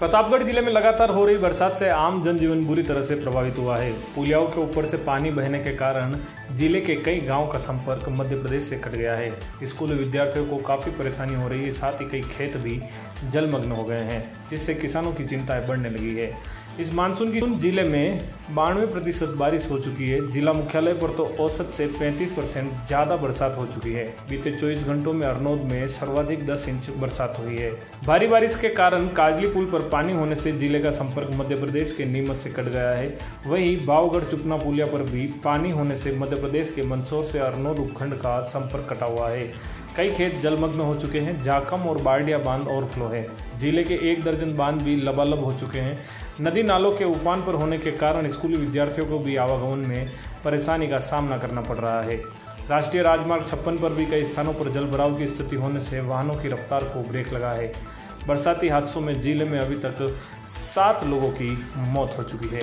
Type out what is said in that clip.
प्रतापगढ़ ज़िले में लगातार हो रही बरसात से आम जनजीवन बुरी तरह से प्रभावित हुआ है। पुलियाओं के ऊपर से पानी बहने के कारण ज़िले के कई गाँव का संपर्क मध्य प्रदेश से कट गया है। स्कूल विद्यार्थियों को काफ़ी परेशानी हो रही है, साथ ही कई खेत भी जलमग्न हो गए हैं, जिससे किसानों की चिंताएँ बढ़ने लगी है। इस मानसून की ज़िले में बानवे प्रतिशत बारिश हो चुकी है। जिला मुख्यालय पर तो औसत से 35 परसेंट ज़्यादा बरसात हो चुकी है। बीते 24 घंटों में अरनोद में सर्वाधिक 10 इंच बरसात हुई है। भारी बारिश के कारण काजली पुल पर पानी होने से ज़िले का संपर्क मध्य प्रदेश के नीमच से कट गया है। वहीं बावगढ़ चुपना पुलिया पर भी पानी होने से मध्य प्रदेश के मंदसौर से अरनोद उपखंड का संपर्क कटा हुआ है। कई खेत जलमग्न हो चुके हैं जाकम और बारडिया बाँध ओवरफ्लो है। ज़िले के एक दर्जन बाँध भी लबालब हो चुके हैं। नदी नालों के उफान पर होने के कारण स्कूली विद्यार्थियों को भी आवागमन में परेशानी का सामना करना पड़ रहा है। राष्ट्रीय राजमार्ग छप्पन पर भी कई स्थानों पर जल भराव की स्थिति होने से वाहनों की रफ्तार को ब्रेक लगा है। बरसाती हादसों में ज़िले में अभी तक सात लोगों की मौत हो चुकी है।